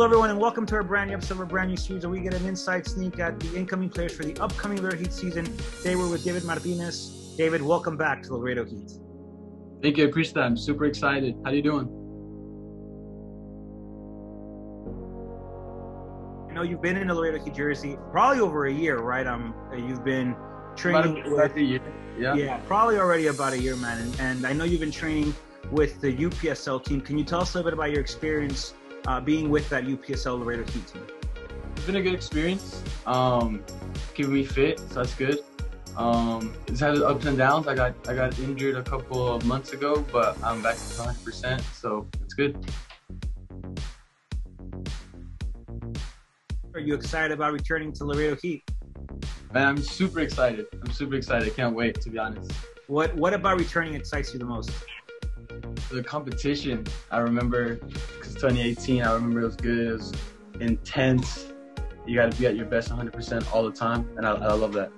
welcome to our brand new episode of our brand new series where we get an inside sneak at the incoming players for the upcoming Laredo Heat season. Today we're with David Martinez. David, welcome back to the Laredo Heat. Thank you, I appreciate that. I'm super excited. How are you doing? I know you've been in the Laredo Heat jersey probably over a year, right? Um, you've been training. About a, about a year. Yeah. Yeah, probably already about a year, man. And, and I know you've been training with the UPSL team. Can you tell us a little bit about your experience uh, being with that UPSL Laredo Heat team? It's been a good experience. Um, keeping me fit, so that's good. Um, it's had ups and downs. I got I got injured a couple of months ago, but I'm back to 100, percent so it's good. Are you excited about returning to Laredo Heat? Man, I'm super excited. I'm super excited. I can't wait, to be honest. What What about returning excites you the most? The competition. I remember, because 2018, I remember it was good. It was intense. You got to be at your best 100% all the time, and I, I love that.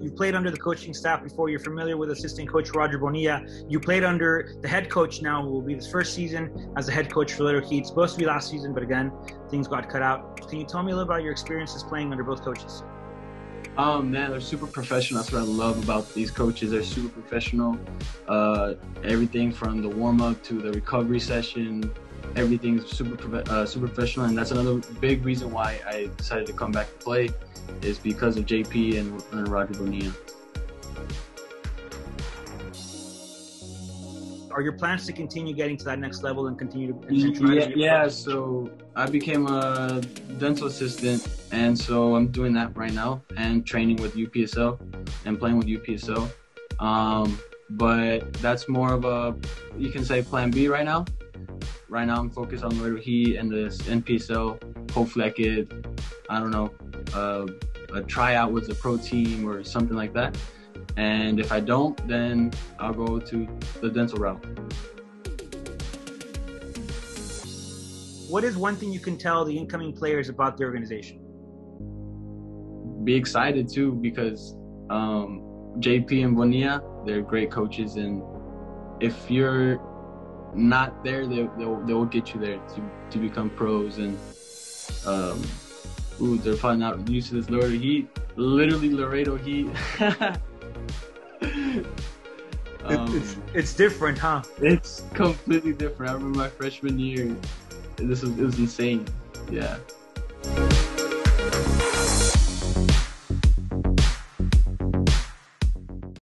You played under the coaching staff before. You're familiar with assistant coach Roger Bonilla. You played under the head coach now, will be his first season as the head coach for Laredo Heat. Supposed to be last season, but again, things got cut out. Can you tell me a little about your experiences playing under both coaches? Um, man, they're super professional. That's what I love about these coaches. They're super professional. Uh, everything from the warm up to the recovery session, everything's super uh, super professional, and that's another big reason why I decided to come back to play is because of JP and, and Roger Bonilla. Are your plans to continue getting to that next level and continue to? yeah, yeah, so I became a dental assistant, and so I'm doing that right now and training with UPSL and playing with UPSL. Um, but that's more of a, you can say, plan B right now. Right now, I'm focused on Laredo Heat and this NPSL. Hopefully, I could, I don't know, uh, a tryout with a pro team or something like that. And if I don't, then I'll go to the dental route. What is one thing you can tell the incoming players about the organization? Be excited too, because um, JP and Bonilla, they're great coaches, and if you're not there, they, they'll, they'll get you there to, to become pros. And um, ooh, they're probably not used to this Laredo Heat. Literally Laredo Heat. um, it's it's different, huh? It's completely different. I remember my freshman year. This was it was insane. Yeah.